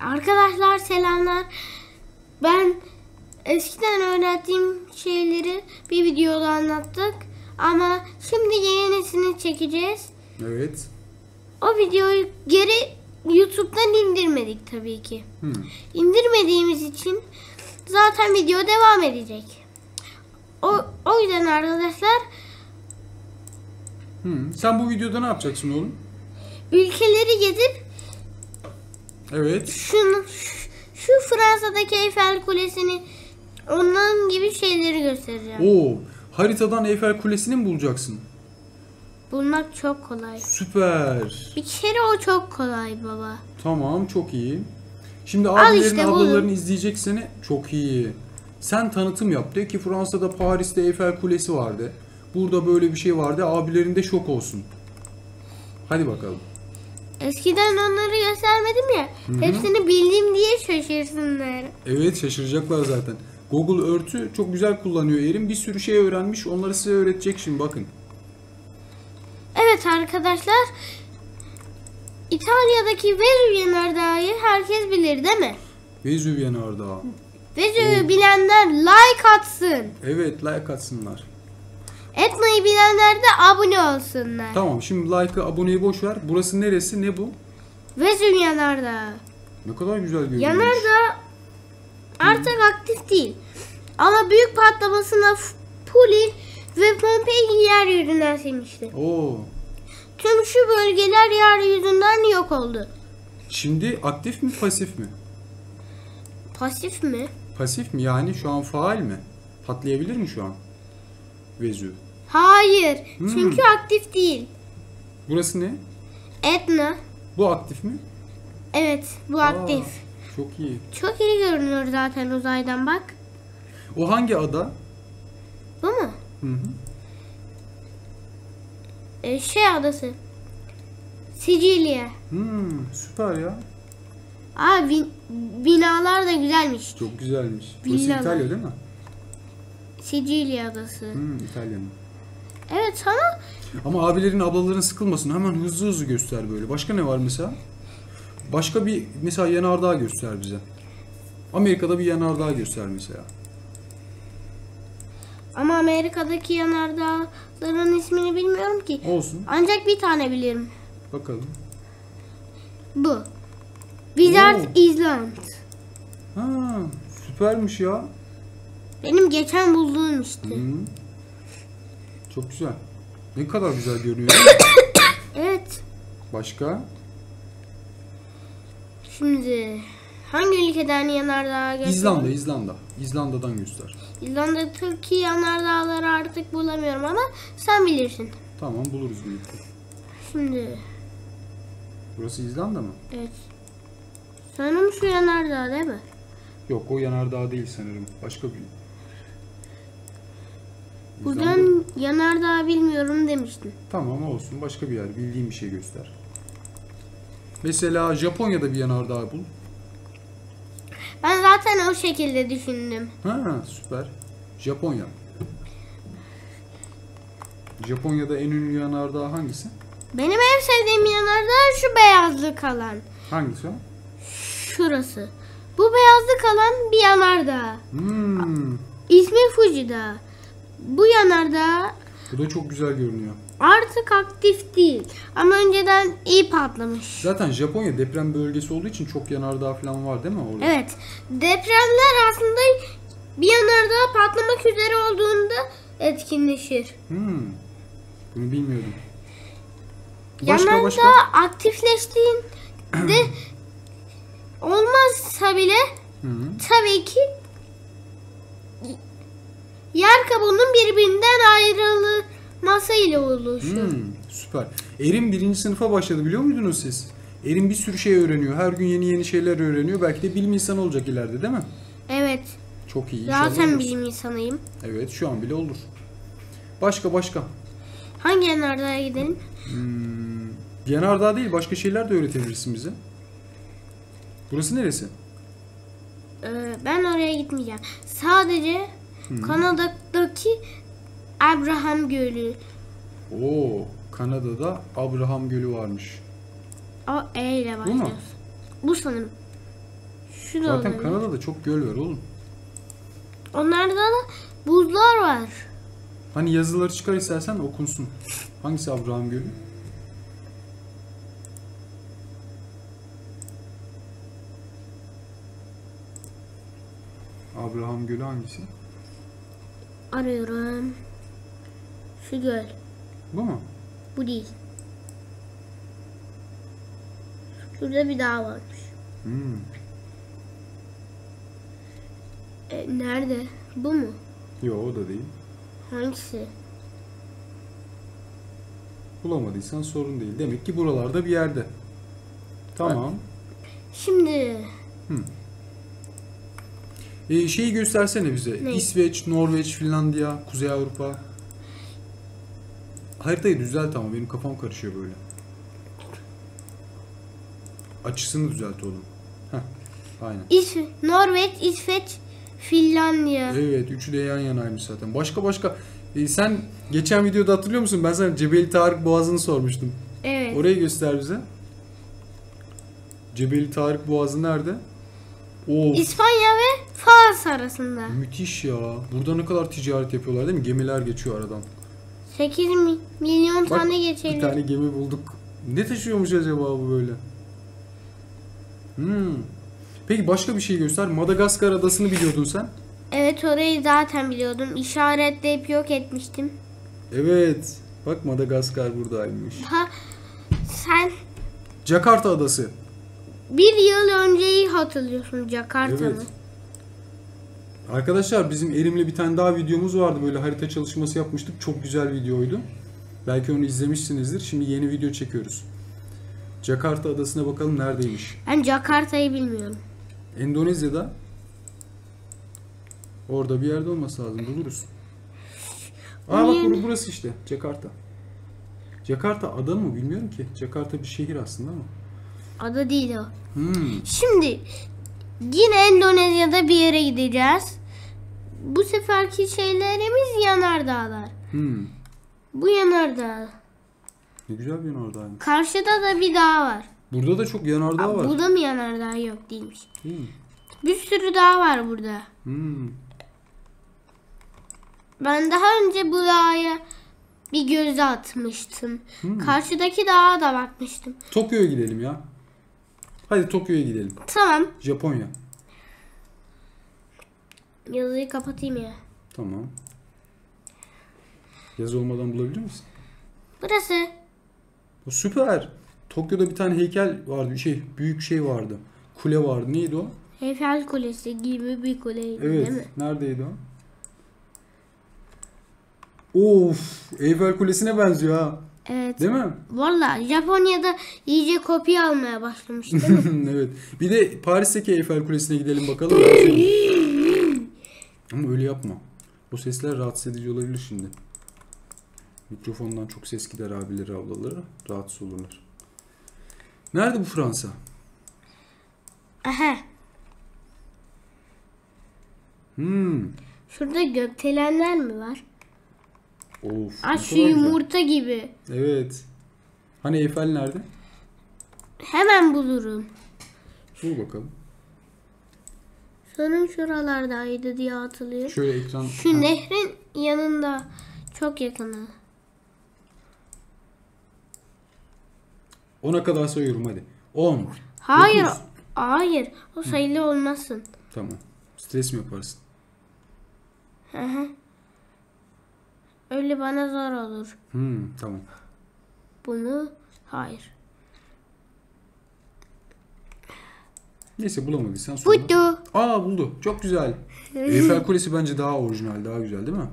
Arkadaşlar selamlar. Ben eskiden öğrettiğim şeyleri bir videoda anlattık. Ama şimdi yenisini çekeceğiz. Evet. O videoyu geri YouTube'dan indirmedik tabii ki. Hmm. İndirmediğimiz için zaten video devam edecek. O, o yüzden arkadaşlar Hmm. Sen bu videoda ne yapacaksın oğlum? ülkeleri gezip Evet. şunu şu Fransa'daki Eiffel Kulesi'ni onun gibi şeyleri göstereceğim. Oo. Haritadan Eyfel Kulesi'ni mi bulacaksın? Bulmak çok kolay. Süper. Bir kere o çok kolay baba. Tamam çok iyi. Şimdi Al abilerin işte ablaların bunu. izleyecek seni. Çok iyi. Sen tanıtım yap. De ki Fransa'da Paris'te Eyfel Kulesi vardı. Burada böyle bir şey vardı. Abilerin de şok olsun. Hadi bakalım. Eskiden onları göstermedim ya. Hepsini bildim diye şaşırsınlar. Evet şaşıracaklar zaten. Google Earth'ü çok güzel kullanıyor Erin. Bir sürü şey öğrenmiş. Onları size öğretecek şimdi bakın. Evet arkadaşlar. İtalya'daki Vesuvio Yanardağ'ı herkes bilir değil mi? Vezüv Yanardağ. Vesuvio bilenler like atsın. Evet like atsınlar. Etna'yı bilenler de abone olsunlar. Tamam şimdi like'ı aboneyi boş ver. Burası neresi? Ne bu? Vesuvio Yanardağı. Ne kadar güzel görünüyor. Yanardağ artık aktif değil. Ama büyük patlamasına Puli ve Pompei yeryüzünden silmişti. Oo. Tüm şu bölgeler yeryüzünden yok oldu. Şimdi aktif mi pasif mi? Pasif mi? Pasif mi yani şu an faal mi? Patlayabilir mi şu an? Vezüv. Hayır. Hmm. Çünkü aktif değil. Burası ne? Etna. Bu aktif mi? Evet bu aktif. Aa, çok iyi. Çok iyi görünüyor zaten uzaydan bak. O hangi ada? Bu mu? Hı hı. Ee, şey adası. Sicilya. Hmm, süper ya. Aa bin- binalar da güzelmiş. Çok güzelmiş. Burası Villalar. İtalya değil mi? Sicilya adası. Hmm, İtalya'nın. Evet ama Ama abilerin ablaların sıkılmasın. Hemen hızlı hızlı göster böyle. Başka ne var mesela? Başka bir mesela yanardağ göster bize. Amerika'da bir yanardağ göster mesela. ama Amerika'daki yanardağların ismini bilmiyorum ki. Olsun. Ancak bir tane bilirim. Bakalım. Bu. Wizard Oo. Island. Ha, süpermiş ya. Benim geçen bulduğum işte. Hı. Çok güzel. Ne kadar güzel görünüyor. Evet. Başka? Şimdi hangi ülkeden yanardağ göstereyim? İzlanda, İzlanda. İzlanda'dan göster. İzlanda'daki yanardağları artık bulamıyorum ama sen bilirsin. Tamam buluruz birlikte. Şimdi Burası İzlanda mı? evet. Sanırım şu yanardağ değil mi? Yok o yanardağ değil sanırım. Başka bir. İzlanda. Buradan yanardağ bilmiyorum demiştin. Tamam olsun. Başka bir yer. Bildiğim bir şey göster. Mesela Japonya'da bir yanardağ bul. Ben zaten o şekilde düşündüm. Ha süper. Japonya. Japonya'da en ünlü yanardağ hangisi? Benim en sevdiğim yanardağ şu beyazlık alan. Hangisi o? Şurası. Bu beyazlık alan bir yanardağ. Hmm, İsmi Fuji Dağı. Bu yanardağ bu da çok güzel görünüyor. artık aktif değil. Ama önceden iyi patlamış. Zaten Japonya deprem bölgesi olduğu için çok yanardağ falan var değil mi orada? Evet. Depremler aslında bir yanardağ patlamak üzere olduğunda etkinleşir. Hmm, bunu bilmiyordum. Başka Yanardağ başka? aktifleştiğinde olmazsa bile Hı -hı. tabii ki yer kabuğunun birbirinden ayrılmasıyla oluşur. Hmm, süper. Erin birinci sınıfa başladı biliyor muydunuz siz? Erin bir sürü şey öğreniyor. Her gün yeni yeni şeyler öğreniyor. Belki de bilim insanı olacak ileride değil mi? Evet. Çok iyi. Zaten bilim insanıyım. Evet şu an bile olur. Başka başka. Hangi yanardağa gidelim? Hmm, yanardağ değil başka şeyler de öğretebilirsin bize. Burası neresi? Ee, ben oraya gitmeyeceğim. Sadece Kanada'daki Abraham Gölü. Oo, Kanada'da Abraham Gölü varmış. O E ile Bu mu? başlıyor. Bu sanırım. Şu Zaten olabilir. Kanada'da çok göl var oğlum. Onlarda da buzlar var. Hani yazıları çıkar istersen okunsun. Hangisi Abraham Gölü? Abraham Gölü hangisi? Arıyorum. Şu göl. Bu mu? Bu değil. Şurada bir dağ varmış. Hmm. E, nerede? Bu mu? Yo o da değil. Hangisi? Bulamadıysan sorun değil. Demek ki buralarda bir yerde. Tamam. Şimdi Ee, şeyi göstersene bize. Ne? İsveç, Norveç, Finlandiya, Kuzey Avrupa. Haritayı düzelt ama benim kafam karışıyor böyle. Açısını düzelt oğlum. Heh, aynen. İs Norveç, İsveç, Finlandiya. Evet, üçü de yan yanaymış zaten. Başka başka. Ee, sen geçen videoda hatırlıyor musun? Ben sana Cebeli Tarık Boğazı'nı sormuştum. Evet. Orayı göster bize. Cebeli Tarık Boğazı nerede? Oo, İspanya Fas arasında. müthiş ya. Burada ne kadar ticaret yapıyorlar değil mi? Gemiler geçiyor aradan. 8 mi- milyon Bak, tane Bir geçebilir. tane gemi bulduk. Ne taşıyormuş acaba bu böyle? Hmm. Peki başka bir şey göster. Madagaskar adasını biliyordun sen. Evet orayı zaten biliyordum. İşaretleyip yok etmiştim. Evet. Bak Madagaskar buradaymış. Ha sen Jakarta adası. bir yıl önceyi hatırlıyorsun Jakarta'nı. Evet. Arkadaşlar bizim Erim'le bir tane daha videomuz vardı. Böyle harita çalışması yapmıştık. Çok güzel videoydu. Belki onu izlemişsinizdir. Şimdi yeni video çekiyoruz. Jakarta adasına bakalım neredeymiş. Ben Jakarta'yı bilmiyorum. Endonezya'da orada bir yerde olması lazım. Buluruz. Aa bak bur- burası işte. Jakarta. Jakarta ada mı bilmiyorum ki. Jakarta bir şehir aslında ama. Ada değil o. Hmm. Şimdi yine Endonezya'da bir yere gideceğiz. Bu seferki şeylerimiz yanardağlar. Hmm. Bu yanardağ. Ne güzel bir yanardağ. Karşıda da bir dağ var. Burada da çok yanardağ Aa, var. Burada mı yanardağ yok değilmiş. Hmm. Bir sürü dağ var burada. Hmm. Ben daha önce bu dağa bir göz atmıştım. Hmm. Karşıdaki dağa da bakmıştım. Tokyo'ya gidelim ya. Hadi Tokyo'ya gidelim. Tamam. Japonya. Yazıyı kapatayım ya. Tamam. Yazı olmadan bulabilir misin? Burası. O süper. Tokyo'da bir tane heykel vardı. Şey, büyük şey vardı. Kule vardı. Neydi o? Eiffel Kulesi gibi bir kuleydi Evet. değil mi? Neredeydi o? Of, Eyfel Kulesi'ne benziyor ha. Evet. Değil mi? Valla Japonya'da iyice kopya almaya başlamış değil mi? evet. Bir de Paris'teki Eyfel Kulesi'ne gidelim bakalım. Ama öyle yapma. O sesler rahatsız edici olabilir şimdi. Mikrofondan çok ses gider abileri ablaları. Rahatsız olurlar. Nerede bu Fransa? Aha. Hmm. Şurada gökdelenler mi var? Of. Aa şu güzel. yumurta gibi. Evet. Hani Eyfel nerede? Hemen bulurum. Bul bakalım. Sanırım şuralardaydı diye hatırlıyorum. Şöyle ekran... Şu Ha. nehrin yanında. Çok yakını. Ona kadar sayıyorum hadi. 10. Hayır. Dokuz. Hayır. O sayılı olmasın. Tamam. Stres mi yaparsın? Hı hı. Öyle bana zor olur. Hmm, tamam. Bunu hayır. Neyse bulamadıysan sonra. Buldu. Aa buldu. Çok güzel. Eyfel Kulesi bence daha orijinal, daha güzel değil mi?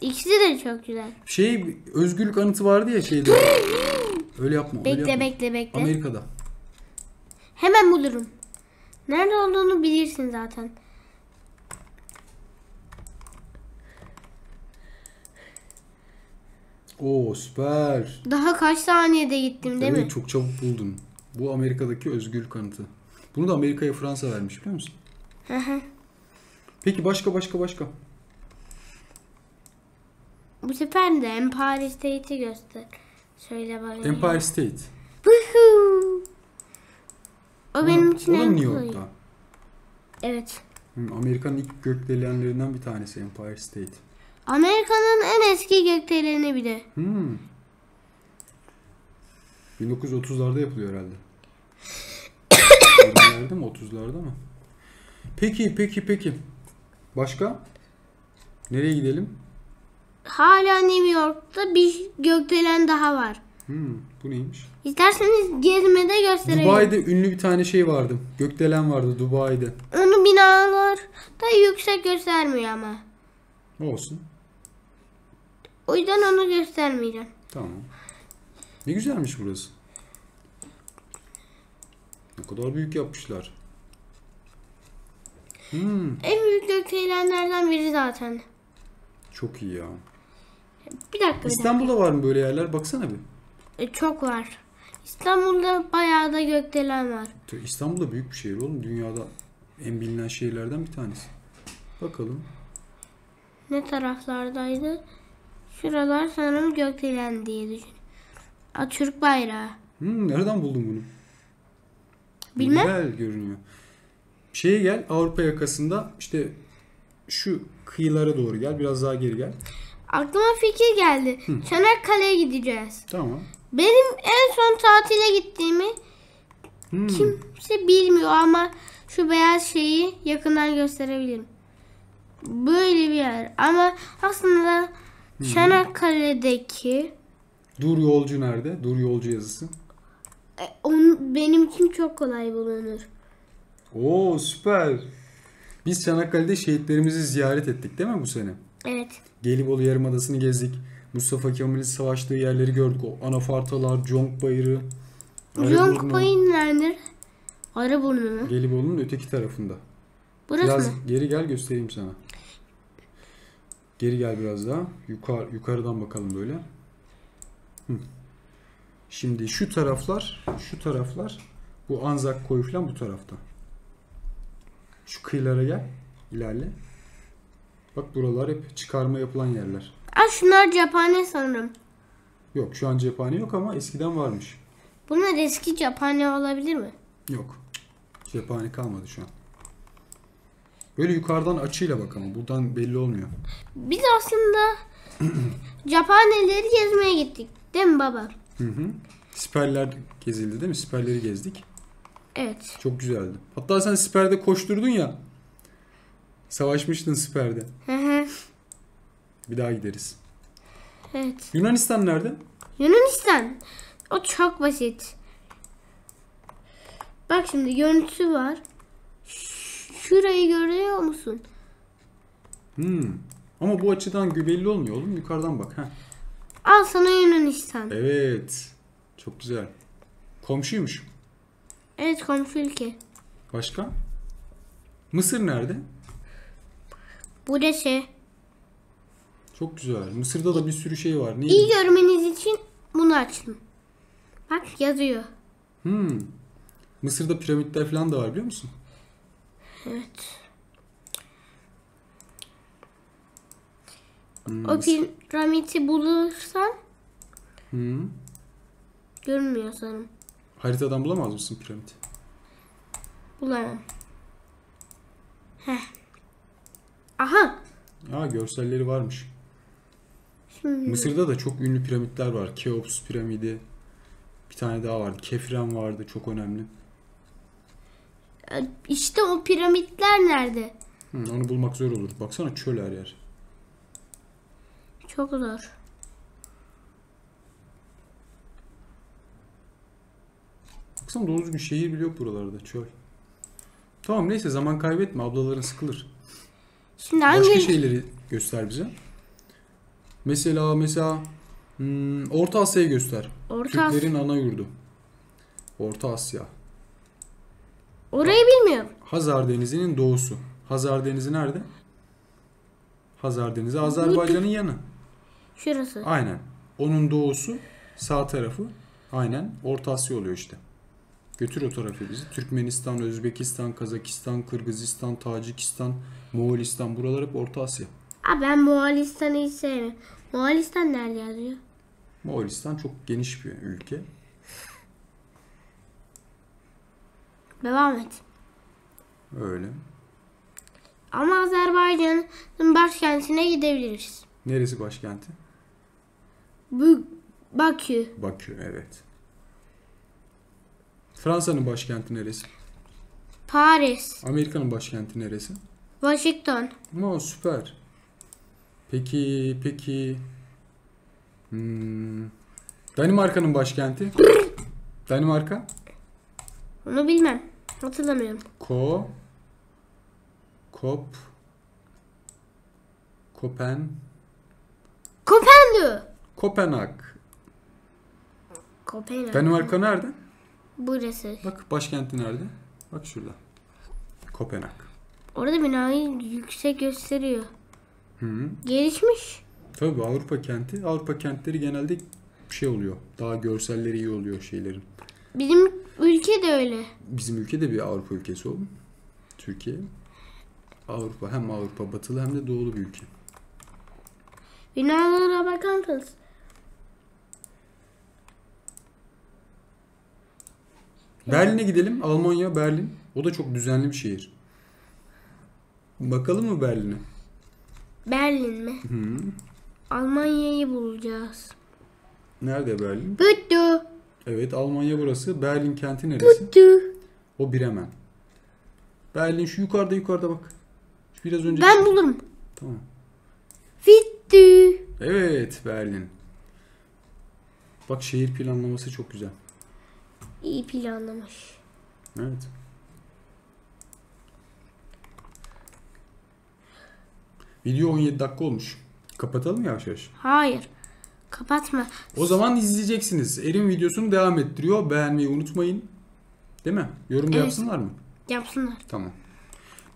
İkisi de çok güzel. Şey özgürlük anıtı vardı ya şeyde. öyle yapma. öyle Bekle yapma. bekle bekle. Amerika'da. Hemen bulurum. Nerede olduğunu bilirsin zaten. Oo süper. Daha kaç saniyede gittim değil evet, mi? çok çabuk buldun. Bu Amerika'daki özgürlük anıtı. Bunu da Amerika'ya Fransa vermiş biliyor musun? Hı hı. Peki başka başka başka. Bu sefer de Empire State'i göster. Söyle bana. Empire State. Woohoo! O benim için o da New. York'ta. Evet. Amerika'nın ilk gökdelenlerinden bir tanesi Empire State. Amerika'nın en eski gökdeleni bir de. Hmm. 1930'larda yapılıyor herhalde. 20'lerde mi 30'larda mı? Peki peki peki. Başka? Nereye gidelim? Hala New York'ta bir gökdelen daha var. Hmm, bu neymiş? İsterseniz gezmede göstereyim. Dubai'de ünlü bir tane şey vardı. Gökdelen vardı Dubai'de. Onu binalar da yüksek göstermiyor ama. Olsun. O yüzden onu göstermeyeceğim. Tamam. Ne güzelmiş burası. Ne kadar büyük yapmışlar. Hmm, En büyük gökdelenlerden biri zaten. çok iyi ya. Bir dakika bir dakika. İstanbul'da var mı böyle yerler? Baksana bir. E, çok var. İstanbul'da bayağı da gökdelen var. İstanbul da büyük bir şehir oğlum. Dünyada en bilinen şehirlerden bir tanesi. Bakalım. Ne taraflardaydı? Şuralar sanırım gökdelen diye düşün. Türk bayrağı. Hmm, nereden buldun bunu? Bilmem. Güzel görünüyor. Şeye gel Avrupa yakasında işte şu kıyılara doğru gel. Biraz daha geri gel. Aklıma fikir geldi. Çanakkale'ye gideceğiz. Tamam. Benim en son tatile gittiğimi Hmm. kimse bilmiyor ama şu beyaz şeyi yakından gösterebilirim. Böyle bir yer ama aslında Çanakkale'deki Dur yolcu nerede? Dur yolcu yazısı. e, onun, benim için çok kolay bulunur. Oo süper. Biz Çanakkale'de şehitlerimizi ziyaret ettik değil mi bu sene? Evet. Gelibolu Yarımadası'nı gezdik. Mustafa Kemal'in savaştığı yerleri gördük. O anafartalar, Conk Bayırı. Jonk Arıburnu. Payın neredir? Arıburnu mu? Gelibolu'nun öteki tarafında. Burası biraz mı? geri gel göstereyim sana. Geri gel biraz daha. Yukarı yukarıdan bakalım böyle. Hı. Şimdi şu taraflar, şu taraflar bu Anzak koyu falan bu tarafta. Şu kıyılara gel. ilerle. Bak buralar hep çıkarma yapılan yerler. Aa, şunlar cephane sanırım. Yok şu an cephane yok ama eskiden varmış. Bunlar eski cephane olabilir mi? Yok. Cephane kalmadı şu an. Böyle yukarıdan açıyla bak ama buradan belli olmuyor. Biz aslında cephaneleri gezmeye gittik. Değil mi baba? Hı hı. Siperler gezildi değil mi? Siperleri gezdik. Evet. Çok güzeldi. Hatta sen siperde koşturdun ya. Savaşmıştın siperde. Hı hı. Bir daha gideriz. evet. Yunanistan nerede? Yunanistan. O çok basit. Bak şimdi görüntüsü var. Şurayı görüyor musun? Hmm. Ama bu açıdan gö- belli olmuyor oğlum. Yukarıdan bak. Heh. Al sana Yunanistan. Evet. Çok güzel. Komşuymuş. Evet komşu ülke. Başka? Mısır nerede? Burası. Çok güzel. Mısır'da da bir sürü şey var. İyi Neydi? görmeniz için bunu açtım. Bak yazıyor. Hmm. Mısır'da piramitler falan da var biliyor musun? Evet. Hmm. O piramidi bulursan Hmm. görünmüyor sanırım. Haritadan bulamaz mısın piramit? Bulamam. Heh. Aha. Aa görselleri varmış. Şimdi Mısır'da da çok ünlü piramitler var. Keops piramidi. Bir tane daha vardı. Kefren vardı. Çok önemli. İşte o piramitler nerede? Hı, onu bulmak zor olur. Baksana çöl her yer. Çok zor. Baksana doğru düzgün şehir bile yok buralarda. Çöl. Tamam neyse zaman kaybetme. Ablaların sıkılır. Şimdi Başka hangi şeyleri göster bize. Mesela mesela hmm, Orta Asya'yı göster. Orta Asya. Türklerin ana yurdu. Orta Asya. Orayı bilmiyorum. Hazar Denizi'nin doğusu. Hazar Denizi nerede? Hazar Denizi Azerbaycan'ın yanı. Şurası. Aynen. Onun doğusu sağ tarafı aynen Orta Asya oluyor işte. Götür o tarafı bizi. Türkmenistan, Özbekistan, Kazakistan, Kırgızistan, Tacikistan, Moğolistan buralar hep Orta Asya. Aa, ben Moğolistan'ı hiç sevmem. Moğolistan nerede yazıyor? Moğolistan çok geniş bir ülke. Devam et. Öyle. Ama Azerbaycan'ın başkentine gidebiliriz. Neresi başkenti? Bu Bakü. Bakü, evet. Fransa'nın başkenti neresi? Paris. Amerika'nın başkenti neresi? Washington. Oo, süper. Peki, peki. Hmm. Danimarka'nın başkenti? Danimarka? Onu bilmem. Hatırlamıyorum. Ko Kop Kopen Kopenhag. Kopenhag. Kopenhag. Danimarka nerede? Burası. Bak başkenti nerede? Bak şurada. Kopenhag. Orada binayı yüksek gösteriyor. Hı -hı. Gelişmiş. Tabii Avrupa kenti. Avrupa kentleri genelde şey oluyor. Daha görselleri iyi oluyor şeylerin. Bizim ülke de öyle. Bizim ülke de bir Avrupa ülkesi oğlum. Türkiye. Avrupa hem Avrupa batılı hem de doğulu bir ülke. Binalara bakar mısınız? Berlin'e gidelim. Almanya, Berlin. O da çok düzenli bir şehir. Bakalım mı Berlin'e? Berlin mi? Hı. Almanya'yı bulacağız. Nerede Berlin? Bütü. Evet Almanya burası. Berlin kenti neresi? O Bremen. Berlin şu yukarıda yukarıda bak. Şu biraz önce. Ben bulurum. Tamam. Bütü. Evet Berlin. Bak şehir planlaması çok güzel. İyi planlamış. Evet. Video 17 dakika olmuş. Kapatalım yavaş yavaş. Hayır. Kapatma. O zaman izleyeceksiniz. Erin videosunu devam ettiriyor. Beğenmeyi unutmayın. Değil mi? Yorum Evet. yapsınlar mı? Yapsınlar. Tamam.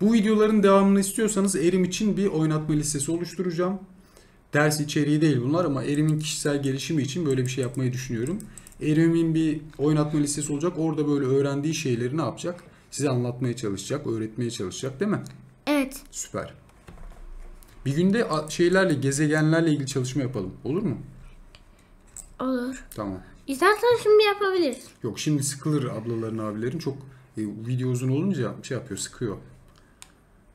Bu videoların devamını istiyorsanız Erim için bir oynatma listesi oluşturacağım. Ders içeriği değil bunlar ama Erim'in kişisel gelişimi için böyle bir şey yapmayı düşünüyorum. Erim'in bir oynatma listesi olacak. Orada böyle öğrendiği şeyleri ne yapacak? Size anlatmaya çalışacak, öğretmeye çalışacak değil mi? Evet. Süper. Bir günde şeylerle, gezegenlerle ilgili çalışma yapalım. Olur mu? Olur. Tamam. İstersen şimdi yapabiliriz. Yok şimdi sıkılır ablaların abilerin. Çok e, video uzun olunca şey yapıyor, sıkıyor.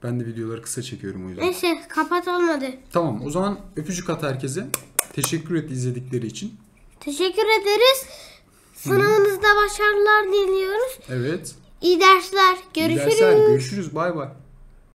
Ben de videoları kısa çekiyorum o yüzden. Neyse kapat olmadı. Tamam o zaman öpücük at herkese. Teşekkür et izledikleri için. Teşekkür ederiz. Sınavınızda başarılar diliyoruz. Evet. İyi dersler. İyi Görüşürüz. dersler. Görüşürüz. Bay bay.